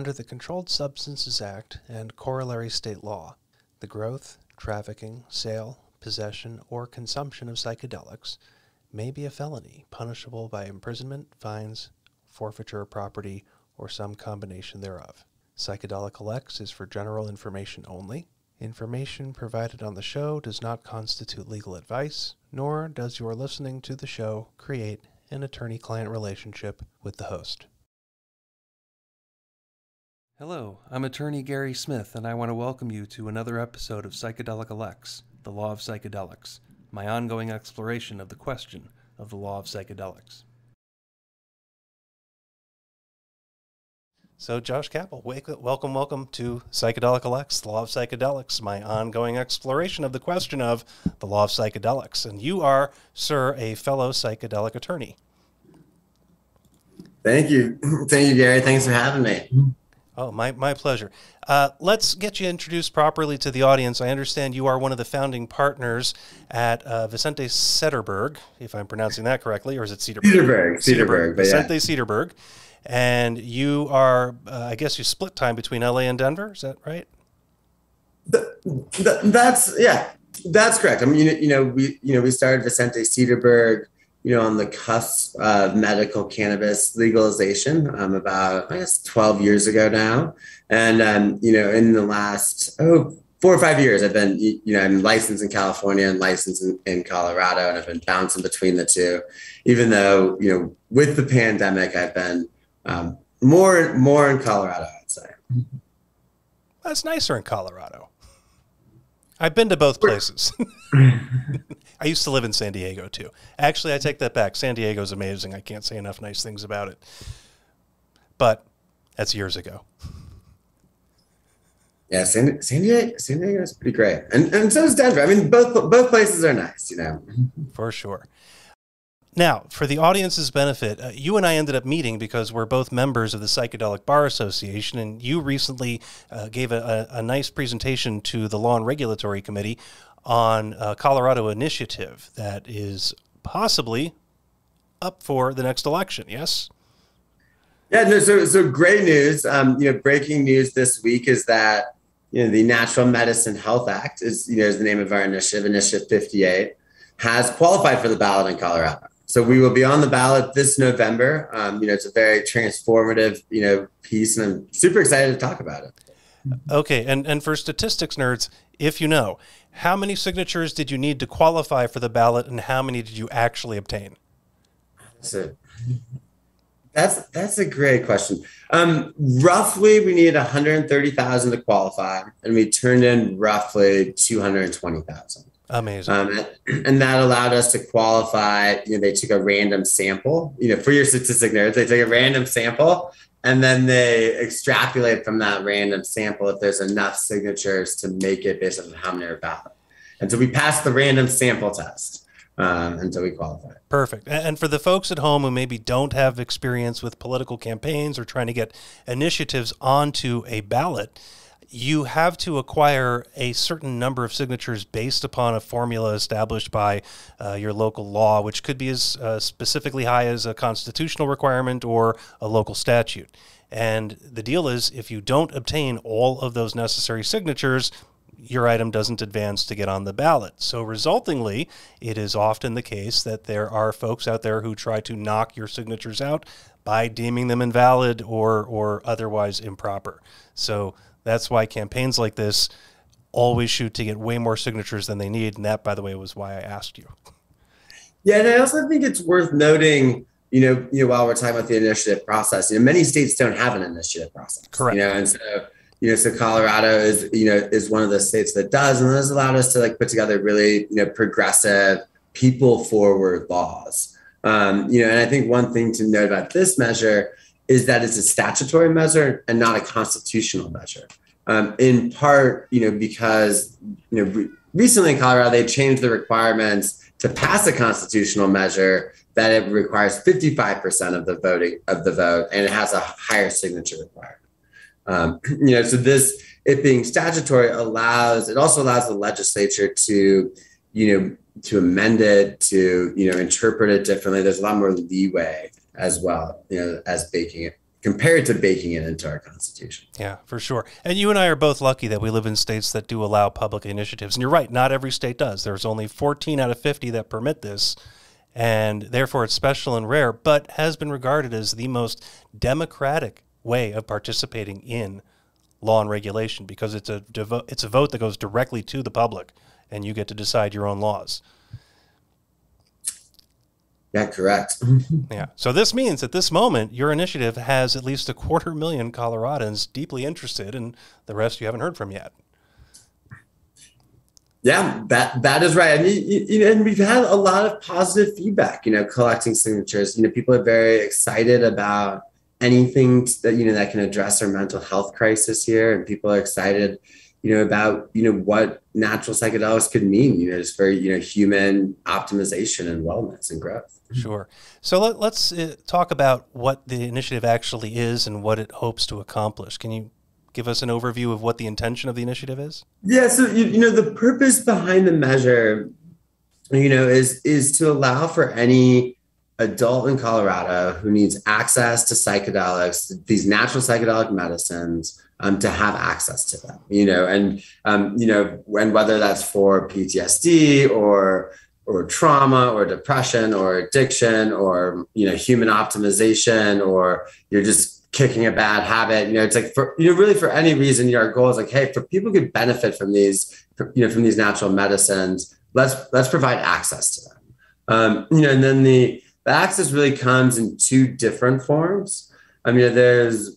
Under the Controlled Substances Act and corollary state law, the growth, trafficking, sale, possession, or consumption of psychedelics may be a felony punishable by imprisonment, fines, forfeiture of property, or some combination thereof. Psychedelica Lex is for general information only. Information provided on the show does not constitute legal advice, nor does your listening to the show create an attorney client relationship with the host. Hello, I'm attorney Gary Smith, and I want to welcome you to another episode of Psychedelica Lex, the Law of Psychedelics, my ongoing exploration of the question of the law of psychedelics. So, Josh Kappel, welcome, welcome to Psychedelica Lex, the Law of Psychedelics, my ongoing exploration of the question of the law of psychedelics. And you are, sir, a fellow psychedelic attorney. Thank you. Thank you, Gary. Thanks for having me. Oh, my, my pleasure. Uh, let's get you introduced properly to the audience. I understand you are one of the founding partners at uh, Vicente Sederberg, if I'm pronouncing that correctly, or is it Cederberg? Cederberg. Cederberg. Vicente yeah. And you are, uh, I guess you split time between LA and Denver. Is that right? The, the, that's, yeah, that's correct. I mean, you know, you know, we, you know, we started Vicente Sederberg you know, on the cusp of medical cannabis legalization um, about, I guess, 12 years ago now. And, um, you know, in the last, oh, four or five years, I've been, you know, I'm licensed in California and licensed in, in Colorado, and I've been bouncing between the two, even though, you know, with the pandemic, I've been um, more, more in Colorado, I'd say. That's nicer in Colorado. I've been to both places. I used to live in San Diego too. Actually, I take that back. San Diego's amazing. I can't say enough nice things about it. But that's years ago. Yeah, San, San Diego, San Diego is pretty great, and and so is Denver. I mean, both both places are nice, you know. For sure. Now, for the audience's benefit, uh, you and I ended up meeting because we're both members of the Psychedelic Bar Association, and you recently uh, gave a, a, a, nice presentation to the Law and Regulatory Committee on a Colorado initiative that is possibly up for the next election. Yes. Yeah. No. So, so great news. Um, you know, breaking news this week is that you know the Natural Medicine Health Act is you know is the name of our initiative, Initiative 58, has qualified for the ballot in Colorado. So we will be on the ballot this November. Um, you know, it's a very transformative, you know, piece, and I'm super excited to talk about it. Okay, and and for statistics nerds, if you know, how many signatures did you need to qualify for the ballot, and how many did you actually obtain? So that's that's a great question. Um, roughly, we needed 130,000 to qualify, and we turned in roughly 220,000. Amazing. Um, and that allowed us to qualify. You know, they took a random sample. You know, for your statistic nerds, they took a random sample and then they extrapolate from that random sample if there's enough signatures to make it based on how many are valid. And so we passed the random sample test um, until we qualify. Perfect. And for the folks at home who maybe don't have experience with political campaigns or trying to get initiatives onto a ballot, you have to acquire a certain number of signatures based upon a formula established by uh, your local law, which could be as uh, specifically high as a constitutional requirement or a local statute. And the deal is, if you don't obtain all of those necessary signatures, your item doesn't advance to get on the ballot. So, resultingly, it is often the case that there are folks out there who try to knock your signatures out by deeming them invalid or, or otherwise improper. So, that's why campaigns like this always shoot to get way more signatures than they need. And that, by the way, was why I asked you. Yeah, and I also think it's worth noting, you know, you know, while we're talking about the initiative process, you know, many states don't have an initiative process. Correct. You know, and so you know, so Colorado is, you know, is one of the states that does, and has allowed us to like put together really, you know, progressive, people forward laws. Um, you know, and I think one thing to note about this measure is that it's a statutory measure and not a constitutional measure. Um, in part, you know, because you know, re- recently in Colorado they changed the requirements to pass a constitutional measure that it requires 55% of the voting of the vote, and it has a higher signature requirement. Um, you know, so this it being statutory allows it also allows the legislature to, you know, to amend it, to you know, interpret it differently. There's a lot more leeway as well, you know, as baking it compared to baking it into our constitution. Yeah, for sure. And you and I are both lucky that we live in states that do allow public initiatives. And you're right, not every state does. There's only 14 out of 50 that permit this, and therefore it's special and rare, but has been regarded as the most democratic way of participating in law and regulation because it's a it's a vote that goes directly to the public and you get to decide your own laws. Yeah, correct. Mm-hmm. yeah. So this means at this moment, your initiative has at least a quarter million Coloradans deeply interested, and the rest you haven't heard from yet. Yeah, that that is right. And, you, you know, and we've had a lot of positive feedback. You know, collecting signatures. You know, people are very excited about anything that you know that can address our mental health crisis here, and people are excited you know, about, you know, what natural psychedelics could mean, you know, just for, you know, human optimization and wellness and growth. Sure. So let, us uh, talk about what the initiative actually is and what it hopes to accomplish. Can you give us an overview of what the intention of the initiative is? Yeah. So, you, you know, the purpose behind the measure, you know, is, is to allow for any adult in Colorado who needs access to psychedelics, these natural psychedelic medicines, um, to have access to them, you know, and um, you know, and whether that's for PTSD or or trauma or depression or addiction or you know human optimization or you're just kicking a bad habit you know it's like for you know really for any reason your goal is like hey for people who could benefit from these you know from these natural medicines let's let's provide access to them. Um, you know and then the the access really comes in two different forms. I mean there's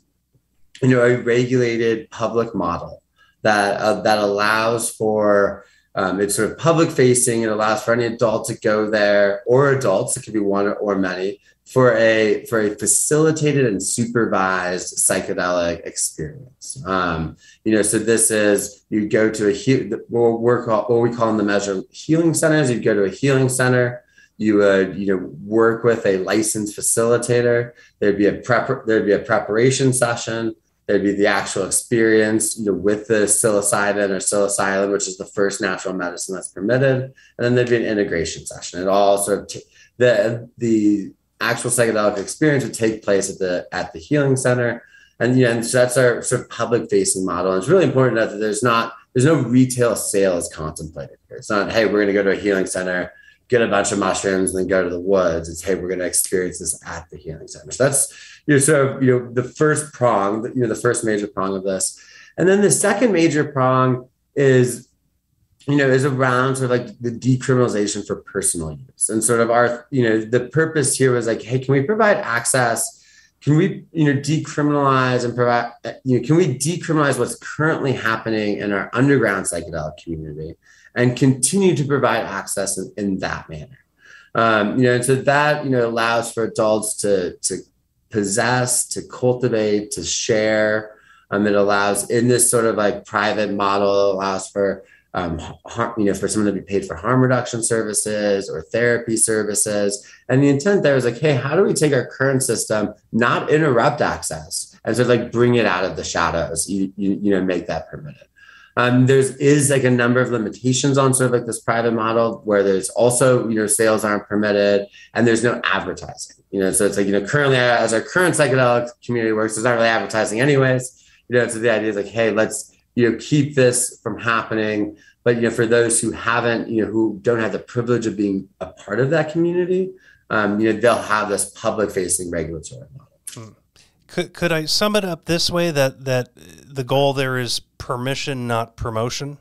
you know a regulated public model that uh, that allows for um, it's sort of public facing. It allows for any adult to go there or adults. It could be one or many for a for a facilitated and supervised psychedelic experience. Um, you know, so this is you go to a what, we're call, what we call in the measure healing centers. You go to a healing center. You would you know work with a licensed facilitator. There'd be a prep. There'd be a preparation session there'd be the actual experience you know, with the psilocybin or psilocybin, which is the first natural medicine that's permitted, and then there'd be an integration session. It all sort of t- the the actual psychedelic experience would take place at the at the healing center, and yeah, and so that's our sort of public facing model. And it's really important that there's not there's no retail sales contemplated here. It's not hey we're going to go to a healing center get a bunch of mushrooms and then go to the woods. It's hey, we're going to experience this at the healing center. So that's you know, so you know the first prong, you know, the first major prong of this, and then the second major prong is you know is around sort of like the decriminalization for personal use. And sort of our you know the purpose here was like hey can we provide access? Can we you know decriminalize and provide you know can we decriminalize what's currently happening in our underground psychedelic community and continue to provide access in, in that manner. Um, you know, and so that you know allows for adults to to possess, to cultivate, to share. Um, it allows in this sort of like private model allows for um, harm, you know, for someone to be paid for harm reduction services or therapy services. And the intent there is like, hey, how do we take our current system, not interrupt access, and sort of like bring it out of the shadows? You, you, you know, make that permitted. Um, there's is like a number of limitations on sort of like this private model where there's also you know sales aren't permitted and there's no advertising. You know, so it's like you know currently as our current psychedelic community works, there's not really advertising anyways. You know, so the idea is like, hey, let's you know keep this from happening. But you know, for those who haven't, you know, who don't have the privilege of being a part of that community, um, you know, they'll have this public-facing regulatory model. Could could I sum it up this way that that the goal there is permission, not promotion?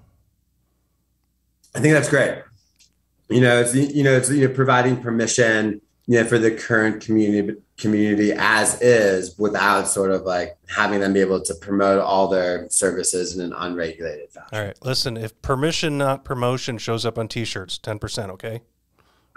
I think that's great. You know, it's you know, it's you know, providing permission, you know, for the current community community as is without sort of like having them be able to promote all their services in an unregulated fashion. All right. Listen, if permission, not promotion shows up on t-shirts, 10%, okay?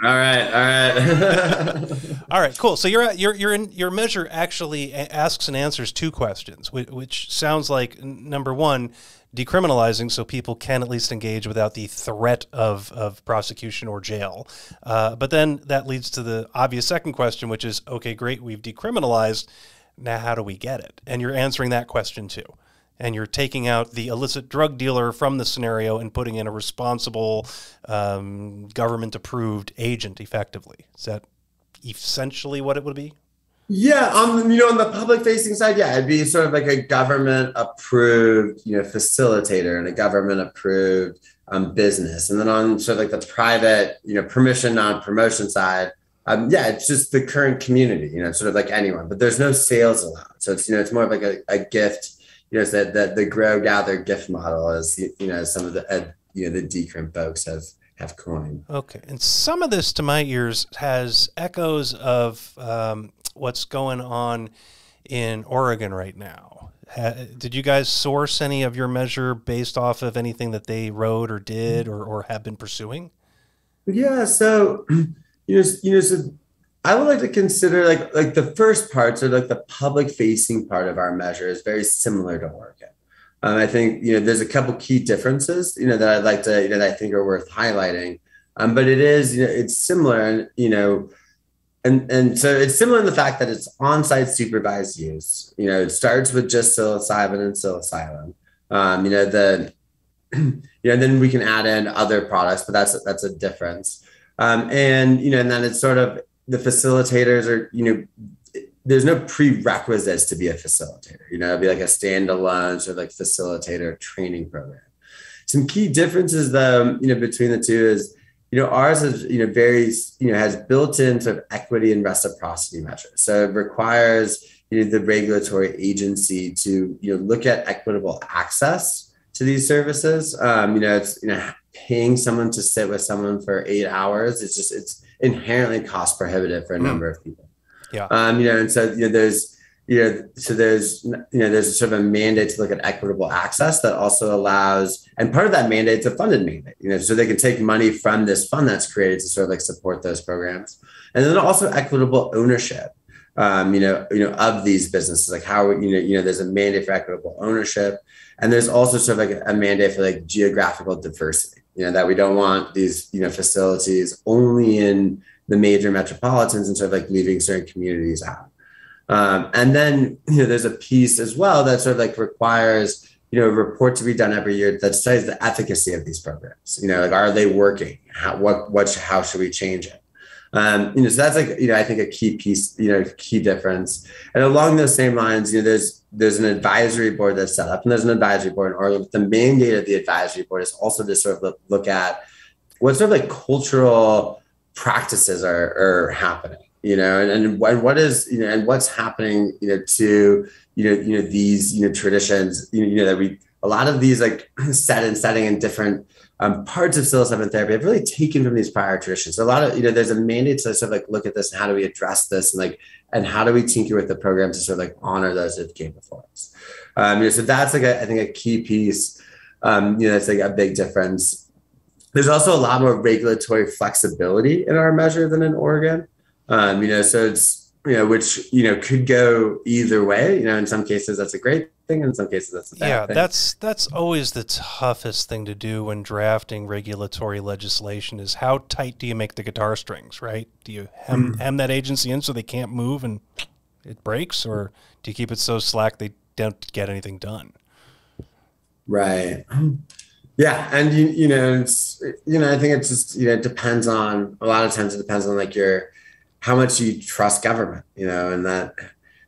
All right, all right, all right. Cool. So your your your your measure actually asks and answers two questions, which, which sounds like number one, decriminalizing so people can at least engage without the threat of of prosecution or jail. Uh, but then that leads to the obvious second question, which is, okay, great, we've decriminalized. Now, how do we get it? And you're answering that question too and you're taking out the illicit drug dealer from the scenario and putting in a responsible um, government approved agent effectively. Is that essentially what it would be? Yeah, on you know on the public facing side, yeah, it'd be sort of like a government approved you know facilitator and a government approved um, business, and then on sort of like the private you know permission non promotion side, um, yeah, it's just the current community, you know, sort of like anyone, but there's no sales allowed, so it's you know it's more of like a, a gift, you know, that the, the grow gather gift model is you know some of the uh, you know the decrim folks have have coined. Okay, and some of this to my ears has echoes of um, what's going on in Oregon right now. did you guys source any of your measure based off of anything that they wrote or did or, or have been pursuing? Yeah, so you know, you know, so I would like to consider like like the first parts or like the public facing part of our measure is very similar to Oregon. Um, I think you know there's a couple key differences you know that I'd like to you know that I think are worth highlighting. Um, but it is you know it's similar and you know and and so it's similar in the fact that it's on-site supervised use. You know, it starts with just psilocybin and psilocybin. Um, you know, the you know, then we can add in other products, but that's that's a difference. Um, and you know, and then it's sort of the facilitators are you know, there's no prerequisites to be a facilitator. You know, it'd be like a standalone sort of like facilitator training program. Some key differences, though, you know, between the two is you know, ours is, you know, very, you know, has built-in sort of equity and reciprocity measures. So it requires you know, the regulatory agency to, you know, look at equitable access to these services. Um, you know, it's, you know, paying someone to sit with someone for eight hours. It's just, it's inherently cost prohibitive for a mm. number of people. Yeah. Um, you know, and so, you know, there's, you know, so there's you know there's sort of a mandate to look at equitable access that also allows, and part of that mandate is a funded mandate, you know, so they can take money from this fund that's created to sort of like support those programs, and then also equitable ownership, um, you know, you know, of these businesses, like how you know, you know, there's a mandate for equitable ownership, and there's also sort of like a mandate for like geographical diversity, you know, that we don't want these you know facilities only in the major metropolitans and sort of like leaving certain communities out. Um, and then you know there's a piece as well that sort of like requires you know a report to be done every year that studies the efficacy of these programs. You know, like are they working? How what what how should we change it? Um, you know, so that's like you know I think a key piece, you know, key difference. And along those same lines, you know, there's there's an advisory board that's set up, and there's an advisory board in Oregon. But the mandate of the advisory board is also to sort of look, look at what sort of like cultural practices are, are happening you know, and, and what is, you know, and what's happening, you know, to, you know, you know, these, you know, traditions, you know, you know that we, a lot of these like set and setting in different um, parts of psilocybin therapy have really taken from these prior traditions. So a lot of, you know, there's a mandate to sort of like look at this and how do we address this and like, and how do we tinker with the program to sort of like honor those that came before us. Um, you know, so that's like a, I think a key piece. Um, you know, it's like a big difference. There's also a lot more regulatory flexibility in our measure than in Oregon. Um, you know, so it's you know, which you know could go either way. You know, in some cases that's a great thing, in some cases that's yeah. Thing. That's that's always the toughest thing to do when drafting regulatory legislation is how tight do you make the guitar strings, right? Do you hem, mm. hem that agency in so they can't move and it breaks, or do you keep it so slack they don't get anything done? Right. Yeah, and you you know it's you know I think it just you know it depends on a lot of times it depends on like your how much you trust government, you know, and that,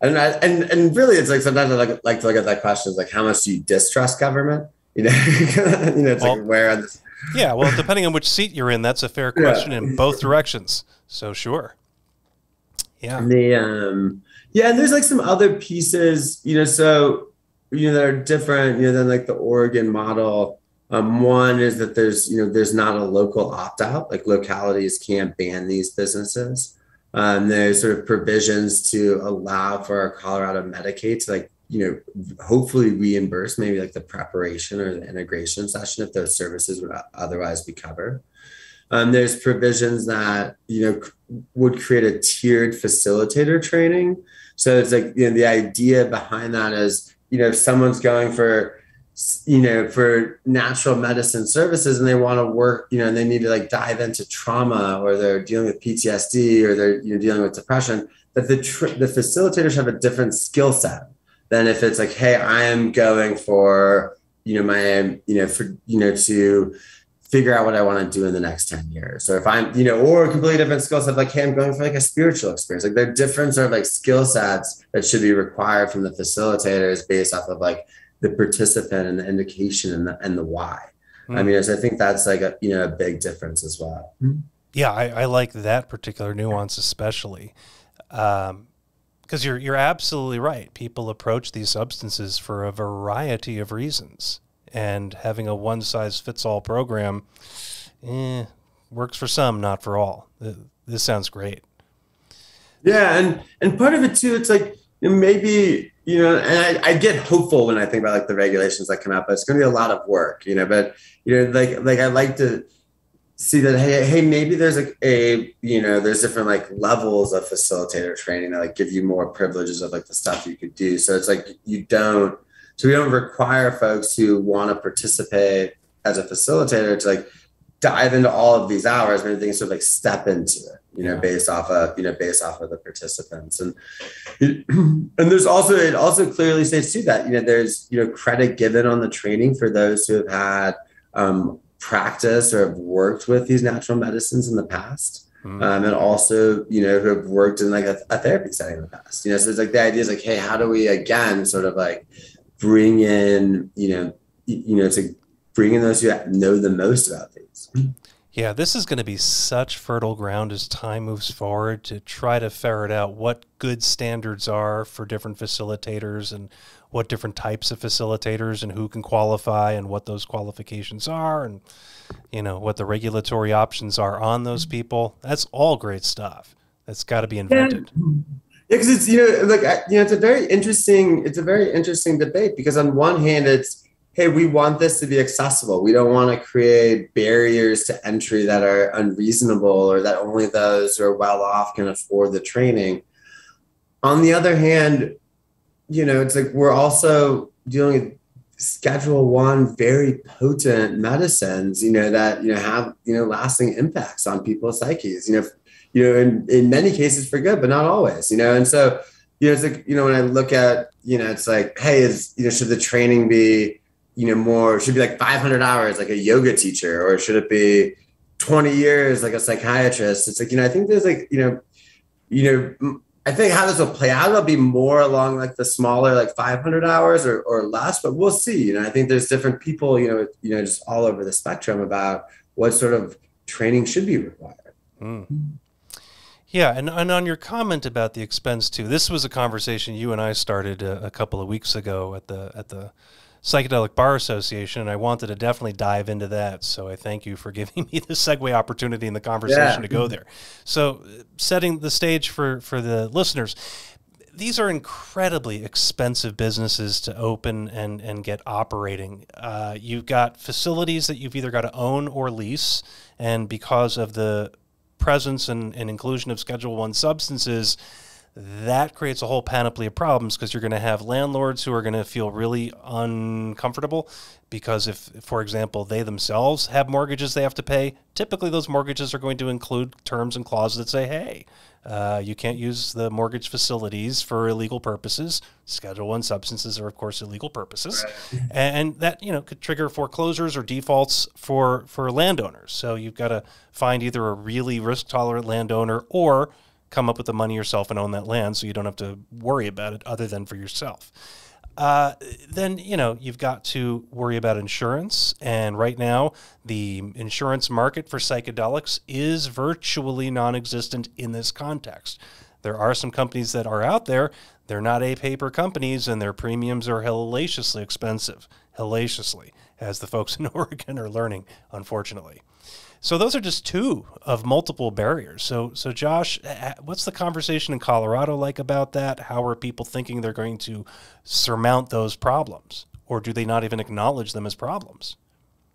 and I, and and really, it's like sometimes I like, like to look at that question is like how much do you distrust government, you know, you know, it's well, like where. This- yeah, well, depending on which seat you're in, that's a fair question yeah. in both directions. So sure. Yeah. And the um, yeah, and there's like some other pieces, you know, so you know that are different, you know, than like the Oregon model. Um, one is that there's you know there's not a local opt out, like localities can't ban these businesses. Um, there's sort of provisions to allow for Colorado Medicaid to like, you know, hopefully reimburse maybe like the preparation or the integration session if those services would otherwise be covered. Um, there's provisions that, you know, would create a tiered facilitator training. So it's like, you know, the idea behind that is, you know, if someone's going for you know, for natural medicine services and they want to work, you know, and they need to like dive into trauma or they're dealing with PTSD or they're you know, dealing with depression, that the, tr- the facilitators have a different skill set than if it's like, hey, I am going for, you know, my, you know, for, you know, to figure out what I want to do in the next 10 years. Or if I'm, you know, or a completely different skill set, like, hey, I'm going for like a spiritual experience. Like there are different sort of like skill sets that should be required from the facilitators based off of like the participant and the indication and the and the why. Mm. I mean, so I think that's like a you know a big difference as well. Yeah, I, I like that particular nuance especially. Um, because you're you're absolutely right. People approach these substances for a variety of reasons and having a one size fits all program eh, works for some, not for all. This sounds great. Yeah, and and part of it too, it's like maybe you know, and I, I get hopeful when I think about like the regulations that come out, but it's going to be a lot of work, you know. But you know, like like I like to see that hey hey maybe there's a, a you know there's different like levels of facilitator training that like give you more privileges of like the stuff you could do. So it's like you don't so we don't require folks who want to participate as a facilitator to like dive into all of these hours, but they can sort of like step into it, you know, based off of, you know, based off of the participants. And and there's also it also clearly states too that, you know, there's, you know, credit given on the training for those who have had um, practice or have worked with these natural medicines in the past. Mm-hmm. Um, and also, you know, who have worked in like a, a therapy setting in the past. You know, so it's like the idea is like, hey, how do we again sort of like bring in, you know, you know, to bring in those who know the most about things. Yeah, this is going to be such fertile ground as time moves forward to try to ferret out what good standards are for different facilitators and what different types of facilitators and who can qualify and what those qualifications are and you know what the regulatory options are on those people. That's all great stuff. That's got to be invented. Yeah because it's you know like you know it's a very interesting it's a very interesting debate because on one hand it's hey we want this to be accessible we don't want to create barriers to entry that are unreasonable or that only those who are well off can afford the training on the other hand you know it's like we're also dealing with schedule one very potent medicines you know that you know have you know lasting impacts on people's psyches you know you know, in, in many cases for good, but not always, you know? And so, you know, it's like, you know, when I look at, you know, it's like, hey, is, you know, should the training be, you know, more, should be like 500 hours, like a yoga teacher, or should it be 20 years, like a psychiatrist? It's like, you know, I think there's like, you know, you know, I think how this will play out, it'll be more along like the smaller, like 500 hours or, or less, but we'll see. You know, I think there's different people, you know, you know, just all over the spectrum about what sort of training should be required. Mm. Yeah, and, and on your comment about the expense too, this was a conversation you and I started a, a, couple of weeks ago at the at the Psychedelic Bar Association, and I wanted to definitely dive into that. So I thank you for giving me the segue opportunity in the conversation yeah. to go there. So setting the stage for for the listeners, these are incredibly expensive businesses to open and, and get operating. Uh, you've got facilities that you've either got to own or lease, and because of the presence and, and inclusion of Schedule One substances, that creates a whole panoply of problems because you're going to have landlords who are going to feel really uncomfortable because if, for example, they themselves have mortgages they have to pay, typically those mortgages are going to include terms and clauses that say, hey, uh, you can't use the mortgage facilities for illegal purposes. Schedule one substances are, of course, illegal purposes, right. and that you know could trigger foreclosures or defaults for for landowners. So you've got to find either a really risk tolerant landowner or come up with the money yourself and own that land, so you don't have to worry about it other than for yourself. Uh, then you know you've got to worry about insurance. And right now, the insurance market for psychedelics is virtually non-existent in this context. There are some companies that are out there. They're not a paper companies, and their premiums are hellaciously expensive. Hellaciously, as the folks in Oregon are learning, unfortunately. So those are just two of multiple barriers. So so Josh, what's the conversation in Colorado like about that? How are people thinking they're going to surmount those problems, or do they not even acknowledge them as problems?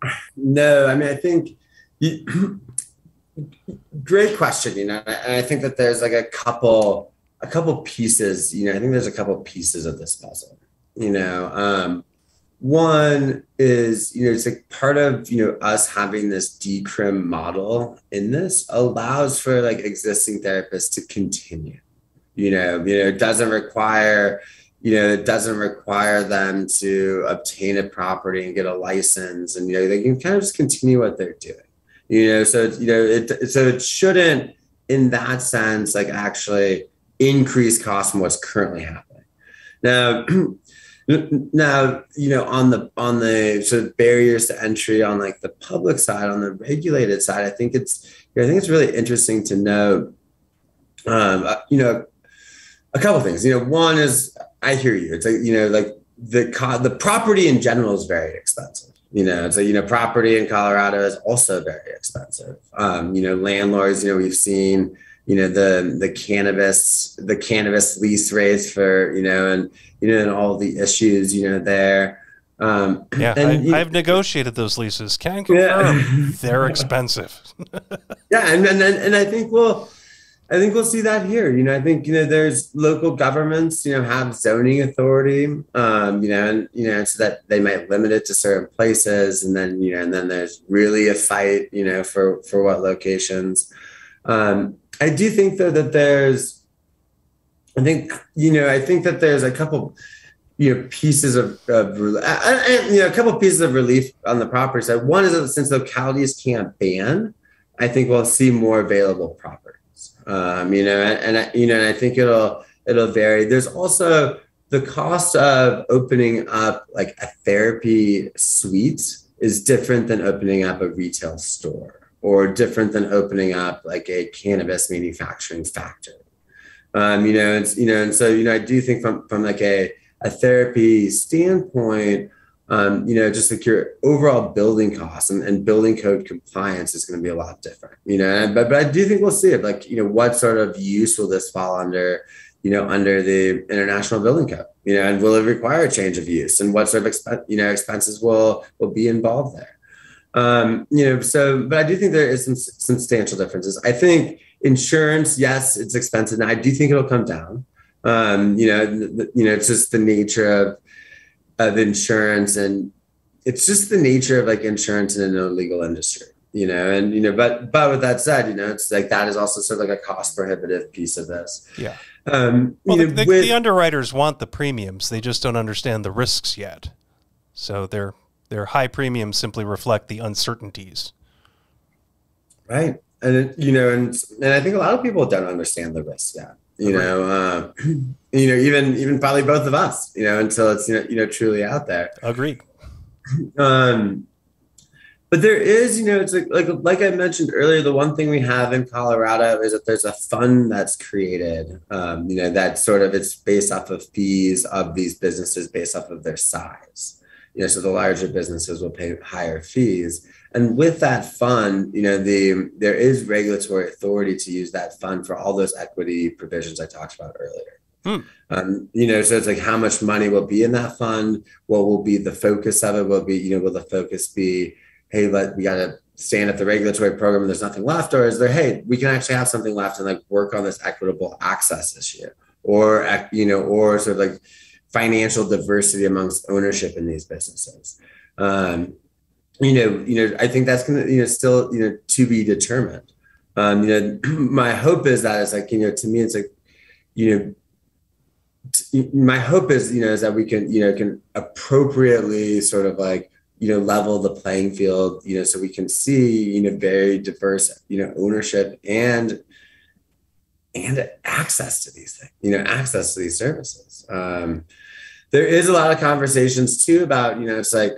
No, I mean I think. Great question. You know, and I think that there's like a couple a couple pieces. You know, I think there's a couple pieces of this puzzle. You know, um, one is, you know, it's like part of, you know, us having this decrim model in this allows for like existing therapists to continue. You know, you know, it doesn't require, you know, it doesn't require them to obtain a property and get a license, and you know, they can kind of just continue what they're doing. You know, so you know, it so it shouldn't, in that sense, like actually increase cost from what's currently happening. Now, now you know on the on the sort of barriers to entry on like the public side on the regulated side i think it's i think it's really interesting to know um, uh, you know a couple things. You know one is i hear you. It's like you know like the co- the property in general is very expensive. You know so you know property in colorado is also very expensive. Um, you know landlords you know we've seen you know the the cannabis the cannabis lease rates for you know and you know and all the issues you know there um, yeah and, I, have negotiated those leases can confirm yeah. they're expensive yeah and, and and i think we'll i think we'll see that here you know i think you know there's local governments you know have zoning authority um, you know and you know so that they might limit it to certain places and then you know and then there's really a fight you know for for what locations um, I do think though that there's, I think you know, I think that there's a couple, you know, pieces of, of you know, a couple pieces of relief on the property side. One is that since localities can't ban, I think we'll see more available properties. Um, you know, and, and you know, and I think it'll it'll vary. There's also the cost of opening up like a therapy suite is different than opening up a retail store or different than opening up like a cannabis manufacturing factory. Um, you know, and you know, and so you know, I do think from from like a a therapy standpoint, um, you know, just like your overall building costs and, and building code compliance is going to be a lot different, you know. But but I do think we'll see it. Like, you know, what sort of use will this fall under, you know, under the international building code, you know, and will it require a change of use, and what sort of exp- you know expenses will will be involved there. Um, you know, so but I do think there is some substantial differences. I think insurance, yes, it's expensive, and I do think it'll come down. Um, you know, the, you know, it's just the nature of of insurance, and it's just the nature of like insurance in an illegal industry. You know, and you know, but but with that said, you know, it's like that is also sort of like a cost prohibitive piece of this. Yeah. Um, well, the, know, the, with, the underwriters want the premiums; they just don't understand the risks yet. So they're their high premiums simply reflect the uncertainties. Right. And, it, you know, and, and I think a lot of people don't understand the risk yet, you right. know, uh, you know, even, even probably both of us, you know, until it's, you know, you know, truly out there. Agreed. Um, but there is, you know, it's like, like like I mentioned earlier, the one thing we have in Colorado is that there's a fund that's created, um, you know, that sort of it's based off of fees of these businesses based off of their size you know, so the larger businesses will pay higher fees. And with that fund, you know, the there is regulatory authority to use that fund for all those equity provisions I talked about earlier. Hmm. Um, you know, so it's like how much money will be in that fund? What will be the focus of it? Will be, you know, will the focus be, hey, let we gotta stand at the regulatory program and there's nothing left, or is there, hey, we can actually have something left and like work on this equitable access issue, or you know, or sort of like financial diversity amongst ownership in these businesses. Um, you know, you know, I think that's gonna, you know, still, you know, to be determined. Um, you know, my hope is that it's like, you know, to me, it's like, you know, t- my hope is, you know, is that we can, you know, can appropriately sort of like, you know, level the playing field, you know, so we can see, you know, very diverse, you know, ownership and and access to these things, you know, access to these services. Um, there is a lot of conversations too about, you know, it's like,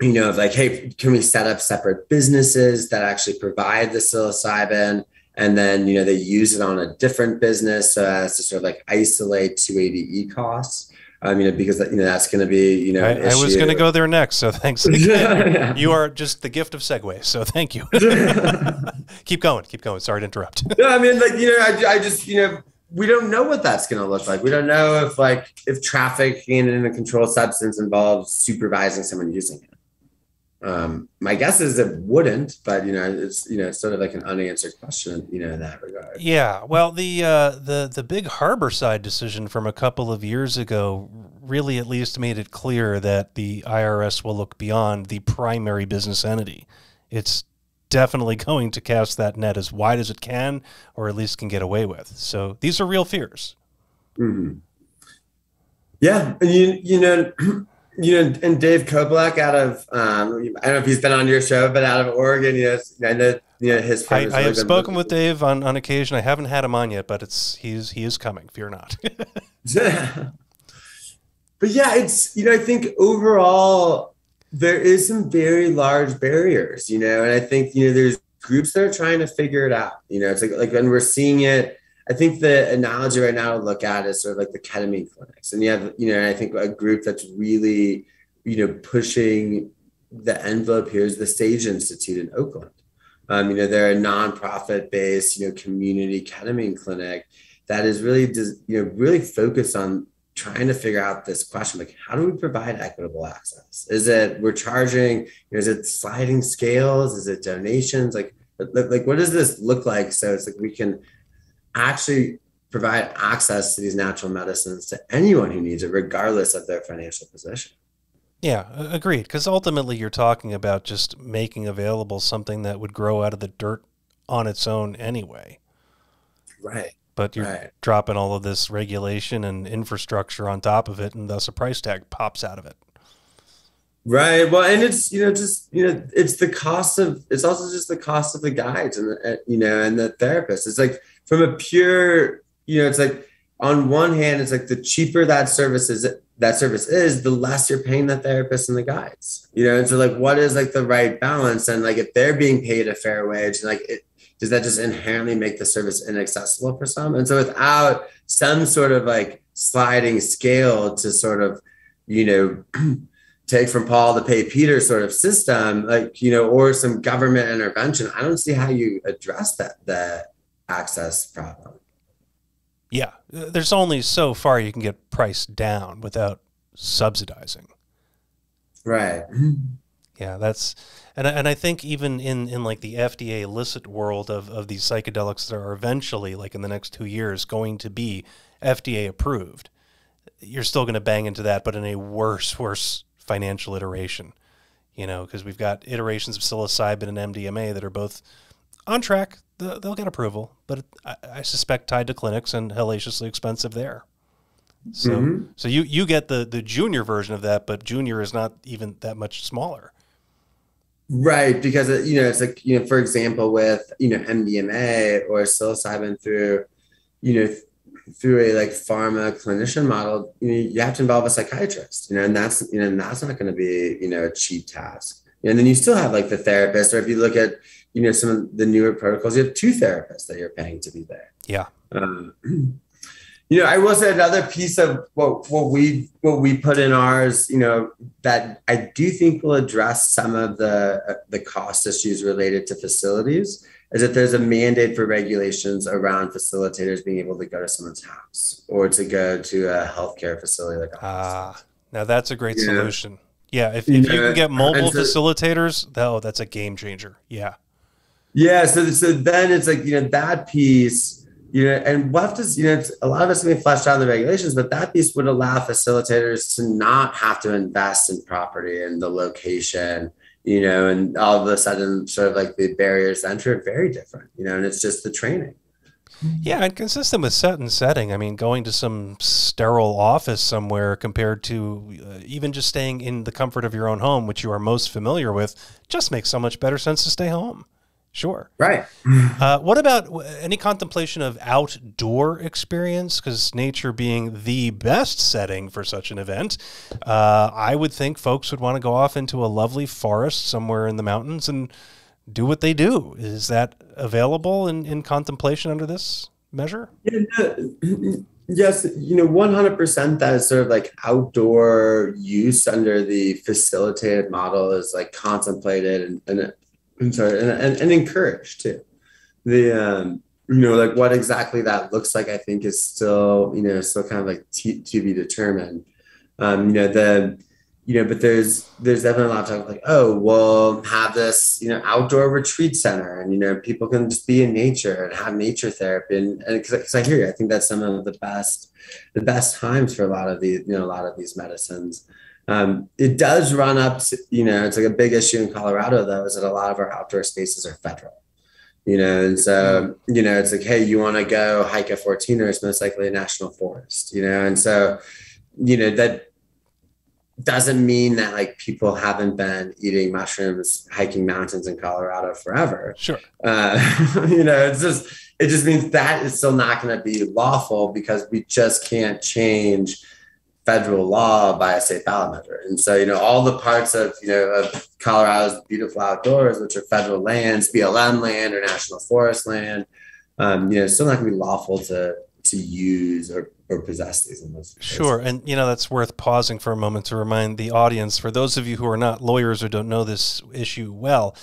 you know, like, hey, can we set up separate businesses that actually provide the psilocybin? And then, you know, they use it on a different business so as to sort of like isolate 280E costs. Um, you know, because you know that's going to be, you know, I, I was going to go there next. So thanks. yeah. You are just the gift of segue. So thank you. keep going. Keep going. Sorry to interrupt. no, I mean, like you know, I, I just you know we don't know what that's going to look like. We don't know if like if trafficking in a controlled substance involves supervising someone using it. Um, my guess is it wouldn't, but you know, it's you know, it's sort of like an unanswered question, you know, in that regard. Yeah, well, the uh, the the big Harborside decision from a couple of years ago really at least made it clear that the IRS will look beyond the primary business entity. It's definitely going to cast that net as wide as it can, or at least can get away with. So these are real fears. Mm-hmm. Yeah, and you you know. You know, and Dave Kopilak out of um, I don't know if he's been on your show, but out of Oregon, you know, I know you know his. I, I have spoken with Dave on, on occasion. I haven't had him on yet, but it's he's he is coming. Fear not. but yeah, it's you know I think overall there is some very large barriers, you know, and I think you know there's groups that are trying to figure it out. You know, it's like like when we're seeing it. I think the analogy right now to look at is sort of like the ketamine clinics, and you have you know I think a group that's really you know pushing the envelope here is the Sage Institute in Oakland. Um, you know, they're a nonprofit based, you know, community ketamine clinic that is really, you know, really focused on trying to figure out this question like how do we provide equitable access? Is it we're charging is it sliding scales? Is it donations? Like like what does this look like? So it's like we can actually provide access to these natural medicines to anyone who needs it regardless of their financial position. Yeah agreed. Because ultimately you're talking about just making available something that would grow out of the dirt on its own anyway. Right but you're right. dropping all of this regulation and infrastructure on top of it, and thus a price tag pops out of it. Right. Well, and it's you know just you know it's the cost of it's also just the cost of the guides and the, you know and the therapist. It's like from a pure you know it's like on one hand it's like the cheaper that service is that service is the less you're paying the therapist and the guides you know and so like what is like the right balance and like if they're being paid a fair wage like it, does that just inherently make the service inaccessible for some? And so without some sort of like sliding scale to sort of, you know, take from Paul to pay Peter sort of system, like, you know, or some government intervention, I don't see how you address that that access problem. Yeah. There's only so far you can get price down without subsidizing. Right. Yeah, that's and and I think even in in like the FDA illicit world of of these psychedelics that are eventually like in the next two years going to be FDA approved, you're still going to bang into that, but in a worse worse financial iteration. You know, because we've got iterations of psilocybin and MDMA that are both on track. They'll get approval, but I, I suspect tied to clinics and hellaciously expensive there. So, mm-hmm. so you you get the the junior version of that, but junior is not even that much smaller. Right, because uh, you know it's like you know, for example, with you know MDMA or psilocybin through, you know, through a like pharma clinician model, you know, you have to involve a psychiatrist, you know, and that's you know, and that's not going to be you know a cheap task. And then you still have like the therapist, or if you look at you know some of the newer protocols, you have two therapists that you're paying to be there. Yeah. Um, you know, I will say another piece of what what we what we put in ours, you know, that I do think will address some of the the cost issues related to facilities is that there's a mandate for regulations around facilitators being able to go to someone's house or to go to a healthcare facility like ah, now that's a great yeah. solution. Yeah, if, if you, you can get mobile so, facilitators, oh, that's a game changer. Yeah. Yeah. So so then it's like you know that piece you know, and we'll you know, a lot of going to be fleshed out in the regulations, but that piece would allow facilitators to not have to invest in property and the location, you know, and all of a sudden, sort of like the barriers to entry are very different, you know, and it's just the training. Yeah, and consistent with set setting. I mean, going to some sterile office somewhere compared to uh, even just staying in the comfort of your own home, which you are most familiar with, just makes so much better sense to stay home. Sure. Right. Uh, what about any contemplation of outdoor experience? Because nature being the best setting for such an event, uh, I would think folks would want to go off into a lovely forest somewhere in the mountains and do what they do. Is that available in, in contemplation under this measure? Yeah, no, yes, you know, 100% that is sort of like outdoor use under the facilitated model is like contemplated and, and I'm sorry, and, and, and encouraged too. The um, you know, like what exactly that looks like, I think is still, you know, still kind of like t- to be determined. Um, you know, the, you know, but there's there's definitely a lot of talk like, oh, we'll have this, you know, outdoor retreat center, and you know, people can just be in nature and have nature therapy, and because I hear you, I think that's some of the best the best times for a lot of these, you know, a lot of these medicines. Um, it does run up, to, you know, it's like a big issue in Colorado, though, is that a lot of our outdoor spaces are federal, you know, and so, you know, it's like, hey, you want to go hike a 14er, it's most likely a national forest, you know, and so, you know, that doesn't mean that like people haven't been eating mushrooms, hiking mountains in Colorado forever. Sure. Uh, you know, it's just it just means that is still not going to be lawful because we just can't change federal law by a state ballot measure. And so, you know, all the parts of, you know, of Colorado's beautiful outdoors, which are federal lands, BLM land or national forest land, um, you know, still not gonna be lawful to to use or, or possess these in those Sure. And you know, that's worth pausing for a moment to remind the audience, for those of you who are not lawyers or don't know this issue well,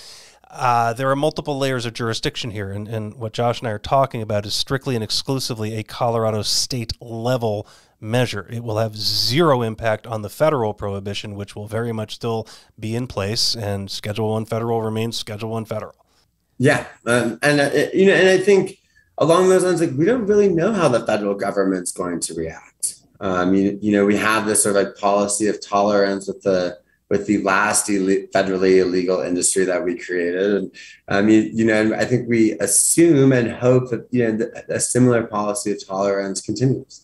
uh, there are multiple layers of jurisdiction here, and, and what Josh and I are talking about is strictly and exclusively a Colorado state level measure. It will have zero impact on the federal prohibition, which will very much still be in place, and Schedule One federal remains Schedule One federal. Yeah, um, and uh, you know, and I think along those lines, like we don't really know how the federal government's going to react. Um, you, you know, we have this sort of like policy of tolerance with the with the last Ill- federally illegal industry that we created. And I mean, you know, I think we assume and hope that you know a similar policy of tolerance continues.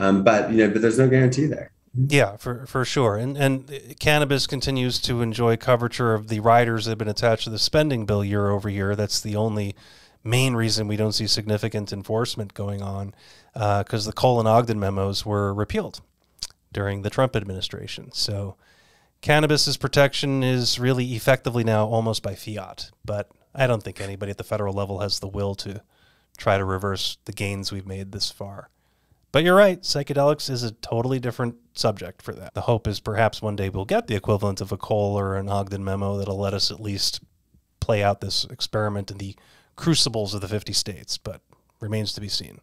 Um, but you know, but there's no guarantee there. Yeah, for for sure. And and cannabis continues to enjoy coverture of the riders that have been attached to the spending bill year over year. That's the only main reason we don't see significant enforcement going on because uh, the Cole and Ogden memos were repealed during the Trump administration. So cannabis's protection is really effectively now almost by fiat. But I don't think anybody at the federal level has the will to try to reverse the gains we've made this far. But you're right, psychedelics is a totally different subject for that. The hope is perhaps one day we'll get the equivalent of a Cole or an Ogden memo that'll let us at least play out this experiment in the crucibles of the 50 states, but remains to be seen.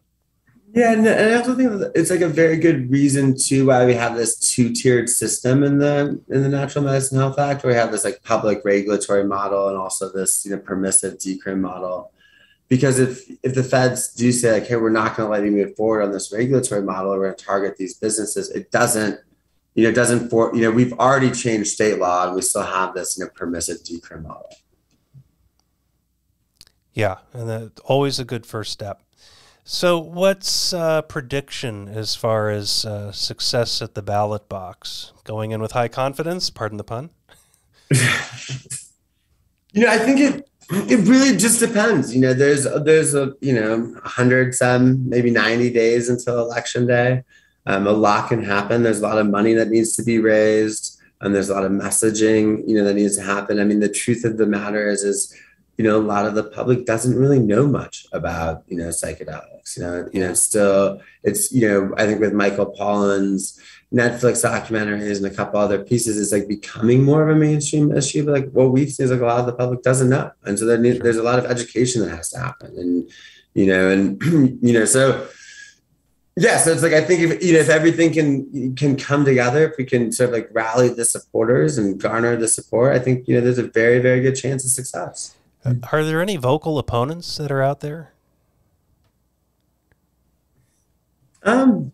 Yeah, and, I also think it's like a very good reason too why we have this two-tiered system in the in the Natural Medicine Health Act, where we have this like public regulatory model and also this you know permissive decrim model because if if the feds do say like hey we're not going to let you move forward on this regulatory model we're going to target these businesses it doesn't you know it doesn't for you know we've already changed state law and we still have this you know permissive decrim model. Yeah and that's always a good first step. So what's uh, prediction as far as uh, success at the ballot box? Going in with high confidence? Pardon the pun. You know i think it it really just depends. You know, there's there's a you know hundred some maybe ninety days until election day. Um, a lot can happen. There's a lot of money that needs to be raised, and there's a lot of messaging you know that needs to happen. I mean, the truth of the matter is is you know a lot of the public doesn't really know much about you know psychedelics. You know, you know, still it's you know I think with Michael Pollan's Netflix documentaries and a couple other pieces is like becoming more of a mainstream issue. But like what we've seen is like a lot of the public doesn't know, and so there need, there's a lot of education that has to happen, and you know, and you know, so yeah, so it's like I think if you know if everything can can come together, if we can sort of like rally the supporters and garner the support, I think you know there's a very very good chance of success. Are there any vocal opponents that are out there? Um,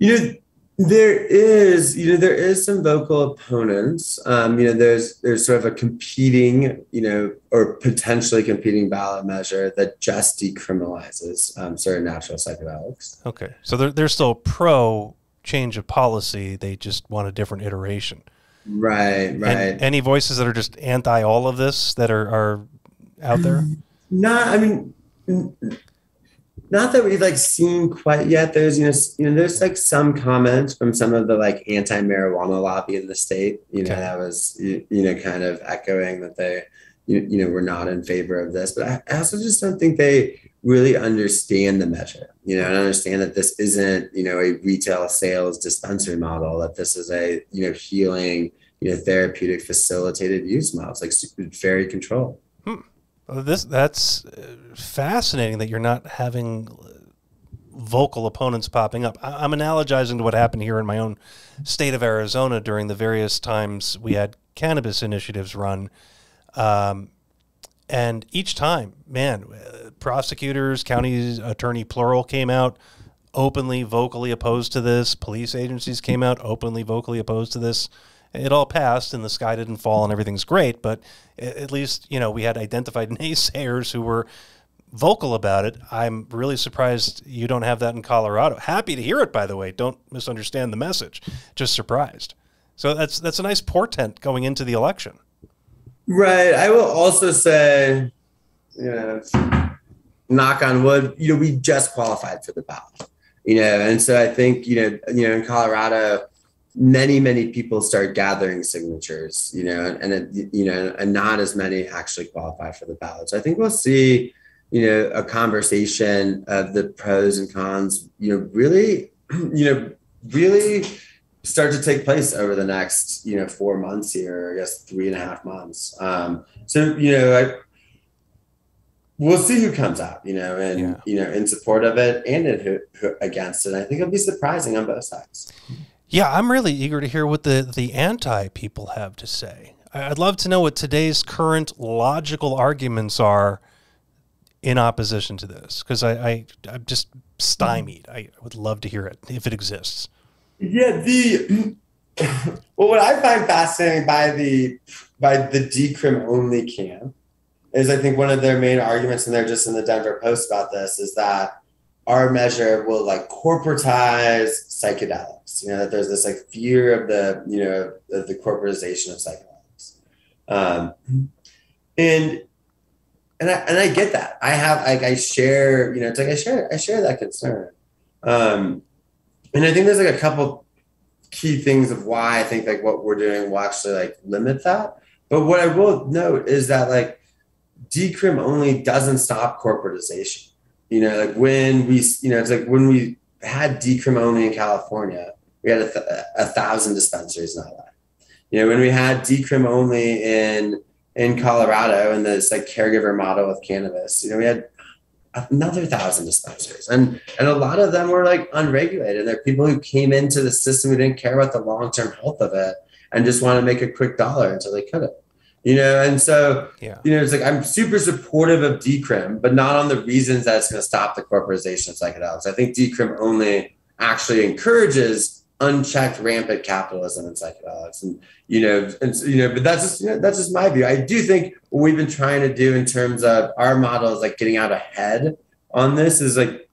you know there is, you know, there is some vocal opponents. Um, you know, there's there's sort of a competing, you know, or potentially competing ballot measure that just decriminalizes um, certain natural psychedelics. Okay, so they're they're still pro change of policy. They just want a different iteration. Right, right. And any voices that are just anti all of this that are are out there? Not, I mean not that we've like seen quite yet. There's you know you know there's like some comments from some of the like anti-marijuana lobby in the state. You know okay. that was you, you, know kind of echoing that they you, you know were not in favor of this. But I, I also just don't think they really understand the measure. You know and understand that this isn't you know a retail sales dispensary model. That this is a you know healing you know therapeutic facilitated use model. It's like very controlled. This that's uh, fascinating that you're not having vocal opponents popping up. I'm analogizing to what happened here in my own state of Arizona during the various times we had cannabis initiatives run. Um, and each time, man, uh, prosecutors, county attorney plural came out openly, vocally opposed to this. Police agencies came out openly, vocally opposed to this it all passed and the sky didn't fall and everything's great. But at least, you know, we had identified naysayers who were vocal about it. I'm really surprised you don't have that in Colorado. Happy to hear it, by the way. Don't misunderstand the message. Just surprised. So that's that's a nice portent going into the election. Right. I will also say, you know, knock on wood, you know, we just qualified for the ballot. You know, and so I think, you know, you know, in Colorado, many, many people start gathering signatures, you know, and, and you know, and not as many actually qualify for the ballot. So I think we'll see, you know, a conversation of the pros and cons, you know, really, you know, really start to take place over the next, you know, four months here, I guess three and a half months. Um, so, you know, I, we'll see who comes out, you know, and, yeah. you know, in support of it and in who, who, against it. I think it'll be surprising on both sides. Yeah, I'm really eager to hear what the, the anti people have to say. I'd love to know what today's current logical arguments are in opposition to this because I, I I'm just stymied. I would love to hear it if it exists. Yeah, the well, what I find fascinating by the by the decrim only camp is I think one of their main arguments, and they're just in the Denver Post about this, is that our measure will like corporatize psychedelics. You know that there's this like fear of the you know of the corporatization of psychedelics, um, and and I and I get that. I have like I share you know it's like I share I share that concern. Um, and I think there's like a couple key things of why I think like what we're doing will actually like limit that. But what I will note is that like decrim only doesn't stop corporatization. You know, like when we, you know, it's like when we had decrim only in California, we had a, th- a thousand dispensaries in LA. You know, when we had decrim only in in Colorado and this like caregiver model with cannabis, you know, we had another thousand dispensaries. And and a lot of them were like unregulated. They're people who came into the system who didn't care about the long-term health of it and just want to make a quick dollar until they couldn't you know and so yeah. you know it's like i'm super supportive of decrim but not on the reasons that it's going to stop the corporatization of psychedelics. I think decrim only actually encourages unchecked rampant capitalism in psychedelics. And you know and you know but that's just you know, that's just my view. I do think what we've been trying to do in terms of our model is like getting out ahead on this is like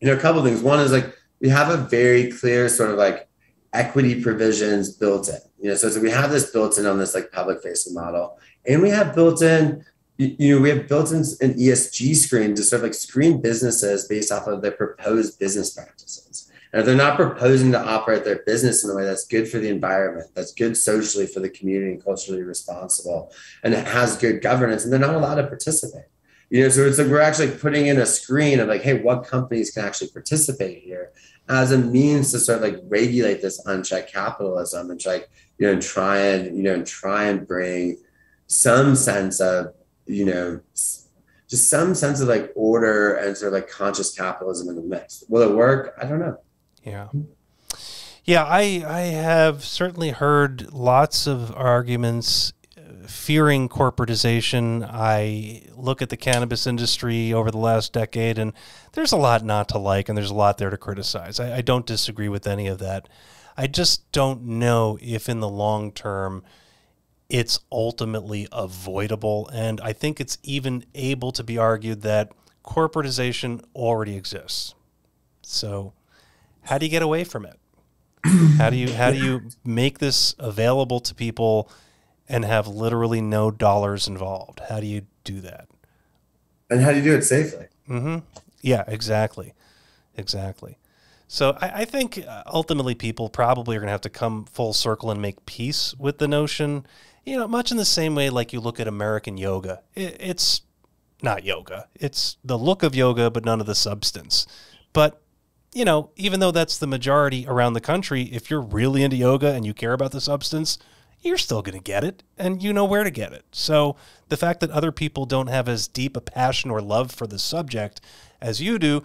you know a couple things. One is like we have a very clear sort of like equity provisions built in you know so, so we have this built in on this like public facing model and we have built in you know we have built in an esg screen to sort of like screen businesses based off of their proposed business practices and if they're not proposing to operate their business in a way that's good for the environment, that's good socially for the community and culturally responsible, and it has good governance, and they're not allowed to participate. You know, so it's like we're actually putting in a screen of like, hey, what companies can actually participate here as a means to sort of like regulate this unchecked capitalism and like, you know, try and, you know, try and bring some sense of, you know, just some sense of like order and sort of like conscious capitalism in the mix. Will it work? I don't know. Yeah. Yeah, I I have certainly heard lots of arguments uh, fearing corporatization. I look at the cannabis industry over the last decade, and there's a lot not to like, and there's a lot there to criticize. I, I don't disagree with any of that. I just don't know if in the long term it's ultimately avoidable. And I think it's even able to be argued that corporatization already exists. So how do you get away from it? how do you how do you make this available to people and have literally no dollars involved? How do you do that? And how do you do it safely? Mm-hmm. Yeah, exactly, exactly. So I, I think uh, ultimately people probably are going to have to come full circle and make peace with the notion. You know, much in the same way like you look at American yoga, it, it's not yoga. It's the look of yoga, but none of the substance. But you know, even though that's the majority around the country, if you're really into yoga and you care about the substance, you're still going to get it and you know where to get it. So the fact that other people don't have as deep a passion or love for the subject as you do